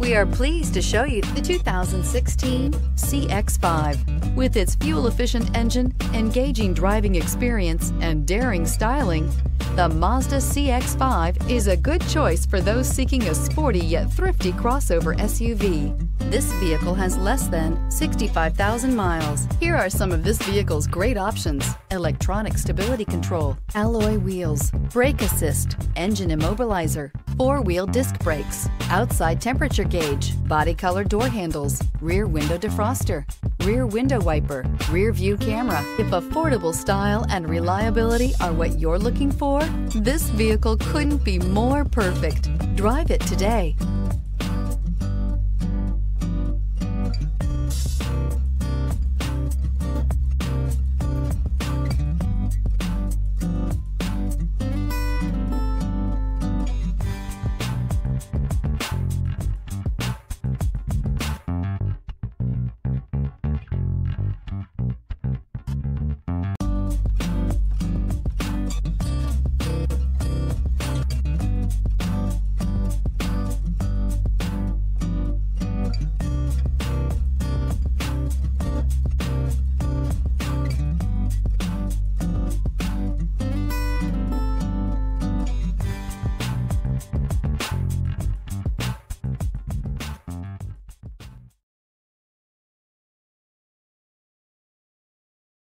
We are pleased to show you the 2016 CX-5. With its fuel-efficient engine, engaging driving experience, and daring styling, the Mazda CX-5 is a good choice for those seeking a sporty yet thrifty crossover SUV. This vehicle has less than 65,000 miles. Here are some of this vehicle's great options. Electronic stability control, alloy wheels, brake assist, engine immobilizer, four-wheel disc brakes, outside temperature gauge, body color door handles, rear window defroster, rear window wiper, rear view camera. If affordable style and reliability are what you're looking for, this vehicle couldn't be more perfect. Drive it today.